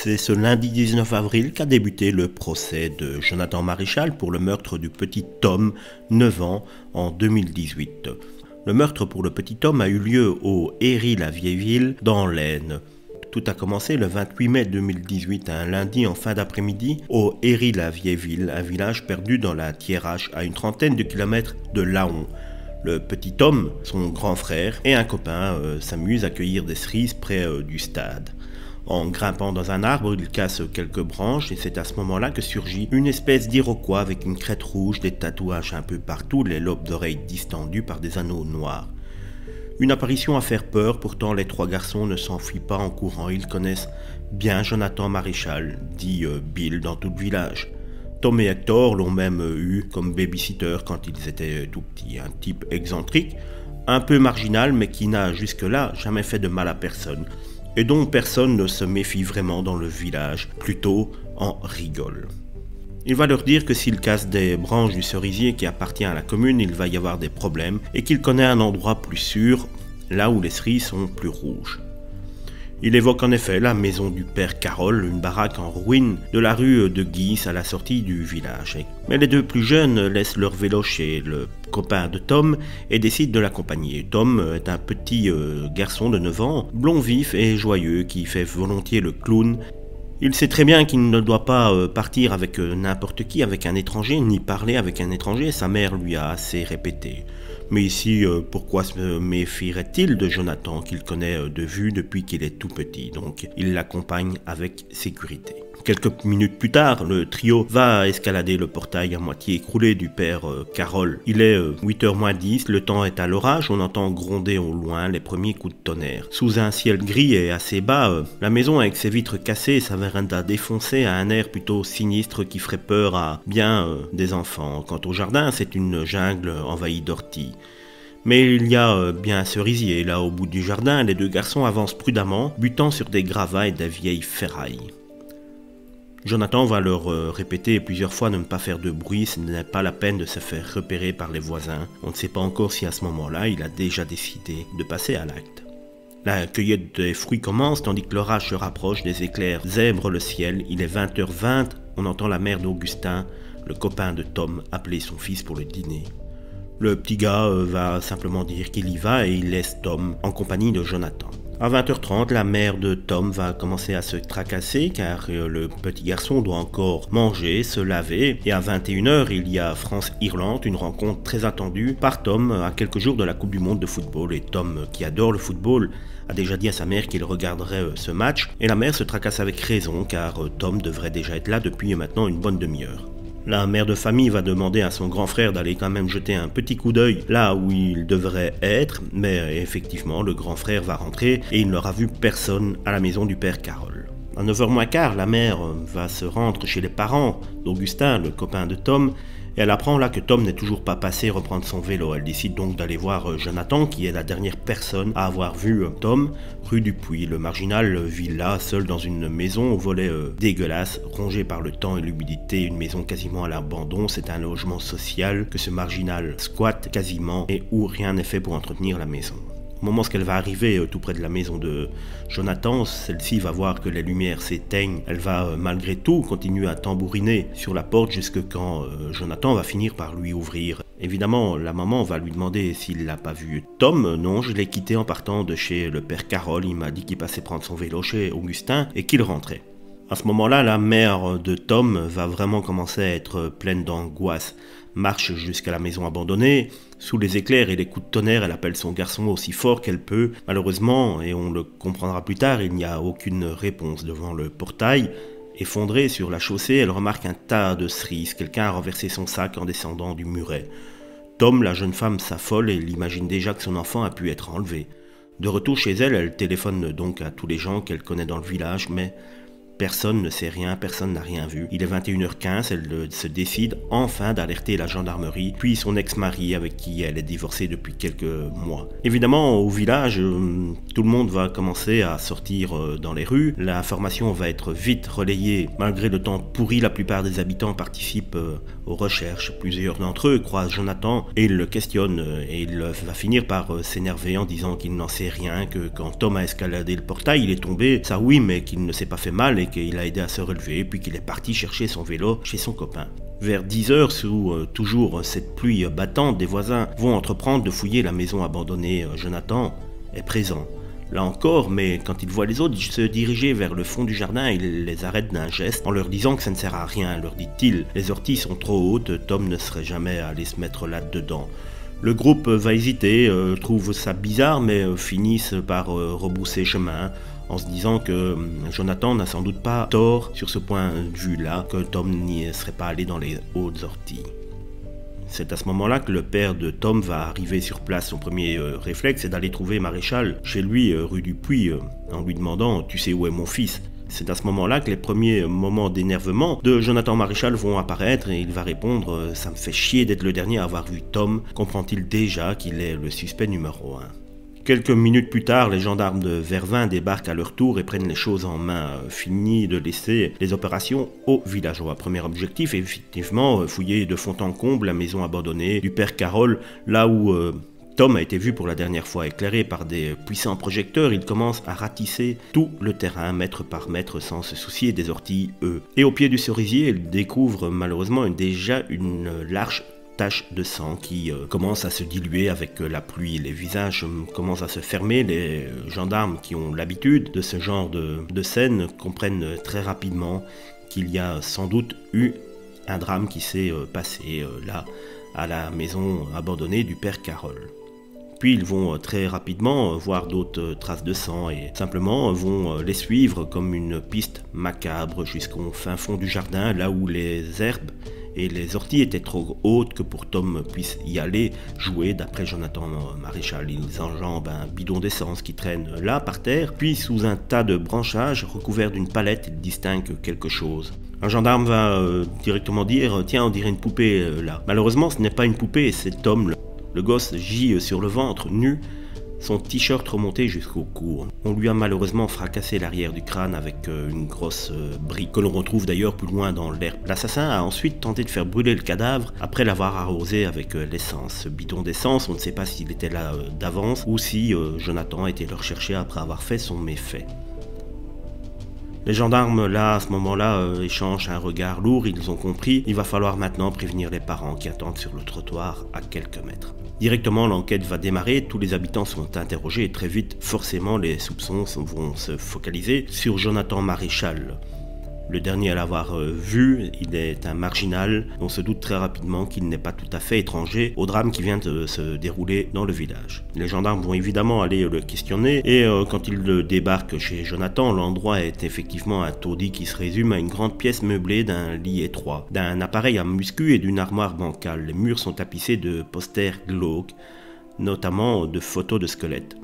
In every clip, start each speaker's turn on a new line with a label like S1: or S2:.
S1: C'est ce lundi 19 avril qu'a débuté le procès de Jonathan Maréchal pour le meurtre du petit Tom, 9 ans, en 2018. Le meurtre pour le petit Tom a eu lieu au Héry-la-Vieille-Ville, dans l'Aisne. Tout a commencé le 28 mai 2018, un lundi en fin d'après-midi, au Héry-la-Vieille-Ville, un village perdu dans la Thiérache, à une trentaine de kilomètres de Laon. Le petit Tom, son grand frère et un copain euh, s'amusent à cueillir des cerises près euh, du stade. En grimpant dans un arbre, il casse quelques branches et c'est à ce moment-là que surgit une espèce d'iroquois avec une crête rouge, des tatouages un peu partout, les lobes d'oreilles distendus par des anneaux noirs. Une apparition à faire peur, pourtant les trois garçons ne s'enfuient pas en courant, ils connaissent bien Jonathan Maréchal, dit euh, Bill dans tout le village. Tom et Hector l'ont même eu comme babysitter quand ils étaient tout petits, un type excentrique, un peu marginal mais qui n'a jusque-là jamais fait de mal à personne et dont personne ne se méfie vraiment dans le village, plutôt en rigole. Il va leur dire que s'il casse des branches du cerisier qui appartient à la commune, il va y avoir des problèmes et qu'il connaît un endroit plus sûr, là où les cerises sont plus rouges. Il évoque en effet la maison du père Carole, une baraque en ruine de la rue de Guise à la sortie du village. Mais les deux plus jeunes laissent leur vélo chez le copain de Tom et décident de l'accompagner. Tom est un petit euh, garçon de 9 ans, blond vif et joyeux qui fait volontiers le clown il sait très bien qu'il ne doit pas euh, partir avec euh, n'importe qui, avec un étranger, ni parler avec un étranger, sa mère lui a assez répété. Mais ici, euh, pourquoi se méfierait-il de Jonathan qu'il connaît de vue depuis qu'il est tout petit? Donc il l'accompagne avec sécurité. Quelques minutes plus tard, le trio va escalader le portail à moitié écroulé du père euh, Carole. Il est 8h euh, moins 10, le temps est à l'orage, on entend gronder au loin les premiers coups de tonnerre. Sous un ciel gris et assez bas, euh, la maison avec ses vitres cassées et sa véranda défoncée a un air plutôt sinistre qui ferait peur à bien des enfants. Quant au jardin, c'est une jungle envahie d'orties. Mais il y a bien un cerisier là au bout du jardin, les deux garçons avancent prudemment, butant sur des gravats et des vieilles ferrailles. Jonathan va leur répéter plusieurs fois de ne pas faire de bruit, ce n'est pas la peine de se faire repérer par les voisins. On ne sait pas encore si à ce moment-là il a déjà décidé de passer à l'acte. La cueillette des fruits commence tandis que l'orage se rapproche, des éclairs zèbrent le ciel, il est 20h20, on entend la mère d'Augustin, le copain de Tom, appeler son fils pour le dîner. Le petit gars euh, va simplement dire qu'il y va et il laisse Tom en compagnie de Jonathan. À 20h30, la mère de Tom va commencer à se tracasser car euh, le petit garçon doit encore manger, se laver. Et à 21h, il y a France-Irlande, une rencontre très attendue par Tom à quelques jours de la Coupe du Monde de football. Et Tom, qui adore le football, a déjà dit à sa mère qu'il regarderait euh, ce match. Et la mère se tracasse avec raison car euh, Tom devrait déjà être là depuis maintenant une bonne demi-heure. La mère de famille va demander à son grand frère d'aller quand même jeter un petit coup d'œil là où il devrait être, mais effectivement, le grand frère va rentrer et il n'aura vu personne à la maison du père Carole. À 9h moins quart, la mère va se rendre chez les parents d'Augustin, le copain de Tom, elle apprend là que Tom n'est toujours pas passé reprendre son vélo. Elle décide donc d'aller voir euh, Jonathan, qui est la dernière personne à avoir vu euh, Tom, rue du Puy. Le marginal vit là, seul dans une maison au volet euh, dégueulasse, rongé par le temps et l'humidité, une maison quasiment à l'abandon. C'est un logement social que ce marginal squatte quasiment et où rien n'est fait pour entretenir la maison. Au moment où elle va arriver euh, tout près de la maison de Jonathan, celle-ci va voir que les lumières s'éteignent. Elle va euh, malgré tout continuer à tambouriner sur la porte jusque quand euh, Jonathan va finir par lui ouvrir. Évidemment, la maman va lui demander s'il l'a pas vu. Tom, non, je l'ai quitté en partant de chez le père Carole. Il m'a dit qu'il passait prendre son vélo chez Augustin et qu'il rentrait. À ce moment-là, la mère de Tom va vraiment commencer à être pleine d'angoisse. Marche jusqu'à la maison abandonnée. Sous les éclairs et les coups de tonnerre, elle appelle son garçon aussi fort qu'elle peut. Malheureusement, et on le comprendra plus tard, il n'y a aucune réponse devant le portail. Effondrée sur la chaussée, elle remarque un tas de cerises. Quelqu'un a renversé son sac en descendant du muret. Tom, la jeune femme, s'affole et il imagine déjà que son enfant a pu être enlevé. De retour chez elle, elle téléphone donc à tous les gens qu'elle connaît dans le village, mais Personne ne sait rien, personne n'a rien vu. Il est 21h15, elle se décide enfin d'alerter la gendarmerie, puis son ex-mari avec qui elle est divorcée depuis quelques mois. Évidemment, au village, euh, tout le monde va commencer à sortir euh, dans les rues. L'information va être vite relayée. Malgré le temps pourri, la plupart des habitants participent euh, aux recherches. Plusieurs d'entre eux croisent Jonathan et le questionnent et il va finir par s'énerver en disant qu'il n'en sait rien, que quand Tom a escaladé le portail, il est tombé, ça oui, mais qu'il ne s'est pas fait mal qu'il a aidé à se relever, puis qu'il est parti chercher son vélo chez son copain. Vers 10 heures, sous euh, toujours cette pluie battante, des voisins vont entreprendre de fouiller la maison abandonnée. Euh, Jonathan est présent. Là encore, mais quand il voit les autres se diriger vers le fond du jardin, il les arrête d'un geste en leur disant que ça ne sert à rien, leur dit-il. Les orties sont trop hautes, Tom ne serait jamais allé se mettre là-dedans. Le groupe va hésiter, euh, trouve ça bizarre, mais finissent par euh, rebousser chemin en se disant que Jonathan n'a sans doute pas tort sur ce point de vue-là, que Tom n'y serait pas allé dans les hautes orties. C'est à ce moment-là que le père de Tom va arriver sur place. Son premier euh, réflexe est d'aller trouver Maréchal chez lui, euh, rue du Puy, euh, en lui demandant Tu sais où est mon fils? C'est à ce moment-là que les premiers moments d'énervement de Jonathan Maréchal vont apparaître et il va répondre Ça me fait chier d'être le dernier à avoir vu Tom. Comprend-il déjà qu'il est le suspect numéro 1 Quelques minutes plus tard, les gendarmes de Vervins débarquent à leur tour et prennent les choses en main. Euh, fini de laisser les opérations aux villageois. Premier objectif, effectivement, euh, fouiller de fond en comble la maison abandonnée du père Carole, là où euh, Tom a été vu pour la dernière fois éclairé par des puissants projecteurs, il commence à ratisser tout le terrain, mètre par mètre, sans se soucier des orties, eux. Et au pied du cerisier, il découvre malheureusement déjà une large taches de sang qui euh, commencent à se diluer avec euh, la pluie. Les visages euh, commencent à se fermer. Les gendarmes qui ont l'habitude de ce genre de, scène comprennent très rapidement qu'il y a sans doute eu un drame qui s'est passé là, à la maison abandonnée du père Carole. Puis ils vont très rapidement voir d'autres traces de sang et simplement vont les suivre comme une piste macabre jusqu'au fin fond du jardin, là où les herbes et les orties étaient trop hautes que pour Tom puisse y aller jouer d'après Jonathan Maréchal. Ils enjambent un bidon d'essence qui traîne là par terre, puis sous un tas de branchages recouvert d'une palette, il distingue quelque chose. Un gendarme va euh, directement dire Tiens, on dirait une poupée euh, là. Malheureusement, ce n'est pas une poupée, c'est Tom. Le gosse gît sur le ventre, nu, son t-shirt remonté jusqu'au cou. On lui a malheureusement fracassé l'arrière du crâne avec euh, une grosse euh, brique que l'on retrouve d'ailleurs plus loin dans l'herbe. L'assassin a ensuite tenté de faire brûler le cadavre après l'avoir arrosé avec euh, l'essence. Ce bidon d'essence, on ne sait pas s'il était là d'avance ou si Jonathan était le recherché après avoir fait son méfait. Les gendarmes, là, à ce moment-là, échangent un regard lourd, ils ont compris, il va falloir maintenant prévenir les parents qui attendent sur le trottoir à quelques mètres. Directement, l'enquête va démarrer, tous les habitants sont interrogés et très vite, forcément, les soupçons vont se focaliser sur Jonathan Maréchal. Le dernier à l'avoir euh, vu, il est un marginal. On se doute très rapidement qu'il n'est pas tout à fait étranger au drame qui vient de se dérouler dans le village. Les gendarmes vont évidemment aller le questionner et euh, quand ils débarquent chez Jonathan, l'endroit est effectivement un taudis qui se résume à une grande pièce meublée d'un lit étroit, d'un appareil à muscu et d'une armoire bancale. Les murs sont tapissés de posters glauques, notamment de photos de squelettes.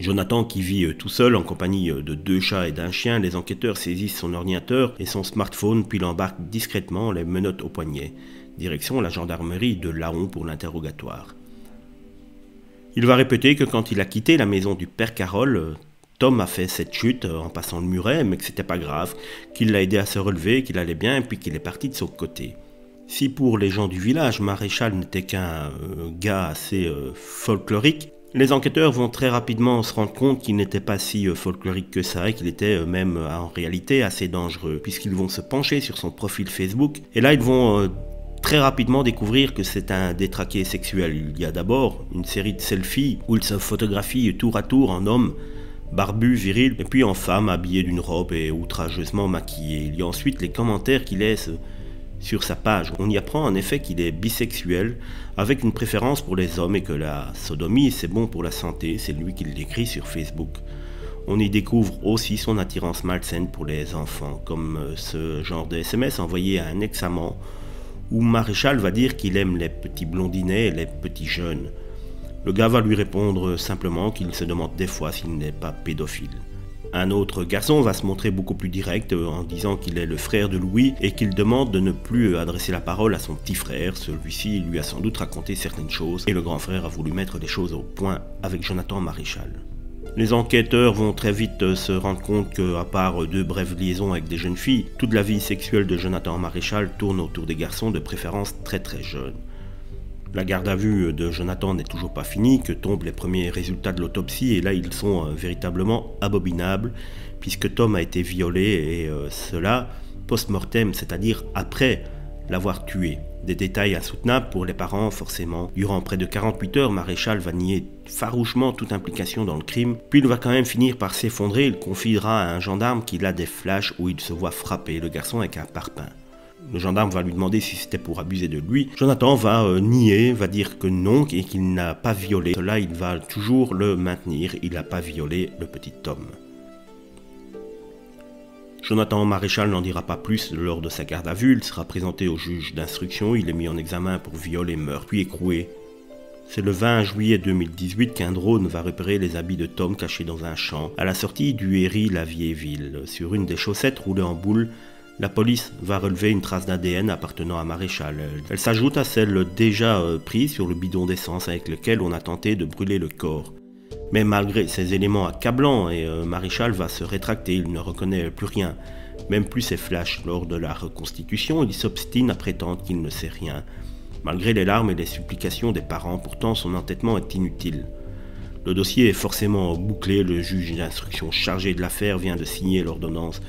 S1: Jonathan, qui vit euh, tout seul en compagnie euh, de deux chats et d'un chien, les enquêteurs saisissent son ordinateur et son smartphone puis l'embarquent discrètement, les menottes au poignet. Direction la gendarmerie de Laon pour l'interrogatoire. Il va répéter que quand il a quitté la maison du père Carole, euh, Tom a fait cette chute en passant le muret, mais que c'était pas grave, qu'il l'a aidé à se relever, qu'il allait bien, puis qu'il est parti de son côté. Si pour les gens du village, Maréchal n'était qu'un gars assez folklorique, les enquêteurs vont très rapidement se rendre compte qu'il n'était pas si euh, folklorique que ça et qu'il était euh, même euh, en réalité assez dangereux, puisqu'ils vont se pencher sur son profil Facebook et là ils vont très rapidement découvrir que c'est un détraqué sexuel. Il y a d'abord une série de selfies où il se photographie tour à tour en homme barbu, viril, et puis en femme habillée d'une robe et outrageusement maquillée. Il y a ensuite les commentaires qu'il laisse sur sa page. On y apprend en effet qu'il est bisexuel, avec une préférence pour les hommes et que la sodomie c'est bon pour la santé, c'est lui qui l'écrit sur Facebook. On y découvre aussi son attirance malsaine pour les enfants, comme euh, ce genre de SMS envoyé à un ex-amant, où Maréchal va dire qu'il aime les petits blondinets et les petits jeunes. Le gars va lui répondre simplement qu'il se demande des fois s'il n'est pas pédophile. Un autre garçon va se montrer beaucoup plus direct euh, en disant qu'il est le frère de Louis et qu'il demande de ne plus euh, adresser la parole à son petit frère. Celui-ci lui a sans doute raconté certaines choses et le grand frère a voulu mettre des choses au point avec Jonathan Maréchal. Les enquêteurs vont très vite euh, se rendre compte qu'à part deux brèves liaisons avec des jeunes filles, toute la vie sexuelle de Jonathan Maréchal tourne autour des garçons de préférence très très jeunes. La garde à vue de Jonathan n'est toujours pas finie, que tombent les premiers résultats de l'autopsie, et là ils sont euh, véritablement abominables, puisque Tom a été violé et euh, cela post-mortem, c'est-à-dire après l'avoir tué. Des détails insoutenables pour les parents, forcément. Durant près de 48 heures, Maréchal va nier farouchement toute implication dans le crime, puis il va quand même finir par s'effondrer. Il confiera à un gendarme qu'il a des flashs où il se voit frapper le garçon avec un parpaing. Le gendarme va lui demander si c'était pour abuser de lui. Jonathan va euh, nier, va dire que non et qu'il n'a pas violé. Cela, il va toujours le maintenir. Il n'a pas violé le petit Tom. Jonathan Maréchal n'en dira pas plus lors de sa garde à vue. Il sera présenté au juge d'instruction. Il est mis en examen pour viol et meurtre, puis écroué. C'est le 20 juillet 2018 qu'un drone va repérer les habits de Tom cachés dans un champ, à la sortie du Héry la vieille ville. Sur une des chaussettes roulées en boule, la police va relever une trace d'ADN appartenant à Maréchal. Elle s'ajoute à celle déjà euh, prise sur le bidon d'essence avec lequel on a tenté de brûler le corps. Mais malgré ces éléments accablants, euh, Maréchal va se rétracter, il ne reconnaît plus rien, même plus ses flashs lors de la reconstitution, il s'obstine à prétendre qu'il ne sait rien. Malgré les larmes et les supplications des parents, pourtant son entêtement est inutile. Le dossier est forcément bouclé, le juge d'instruction chargé de l'affaire vient de signer l'ordonnance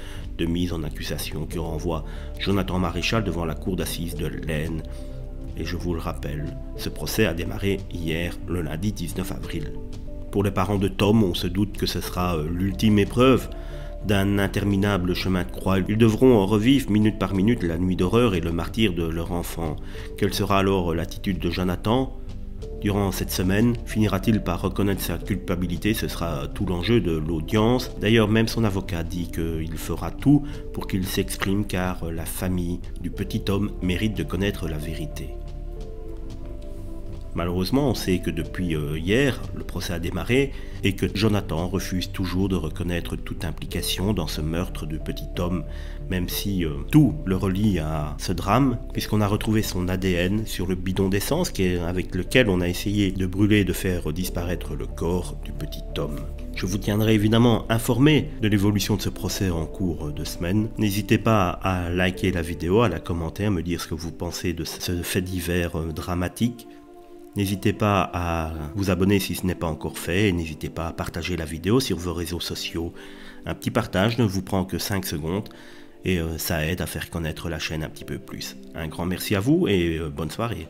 S1: de mise en accusation qui renvoie Jonathan Maréchal devant la cour d'assises de l'Aisne. Et je vous le rappelle, ce procès a démarré hier, le lundi 19 avril. Pour les parents de Tom, on se doute que ce sera euh, l'ultime épreuve d'un interminable chemin de croix. Ils devront revivre minute par minute la nuit d'horreur et le martyr de leur enfant. Quelle sera alors l'attitude de Jonathan? Durant cette semaine, finira-t-il par reconnaître sa culpabilité? Ce sera tout l'enjeu de l'audience. D'ailleurs, même son avocat dit qu'il fera tout pour qu'il s'exprime car la famille du petit homme mérite de connaître la vérité. Malheureusement, on sait que depuis euh, hier, le procès a démarré et que Jonathan refuse toujours de reconnaître toute implication dans ce meurtre du petit homme, même si euh, tout le relie à ce drame, puisqu'on a retrouvé son ADN sur le bidon d'essence avec lequel on a essayé de brûler et de faire disparaître le corps du petit homme. Je vous tiendrai évidemment informé de l'évolution de ce procès en cours de semaine. N'hésitez pas à liker la vidéo, à la commenter, à me dire ce que vous pensez de ce fait divers euh, dramatique. N'hésitez pas à vous abonner si ce n'est pas encore fait n'hésitez pas à partager la vidéo sur vos réseaux sociaux. Un petit partage ne vous prend que 5 secondes et euh, ça aide à faire connaître la chaîne un petit peu plus. Un grand merci à vous et euh, bonne soirée.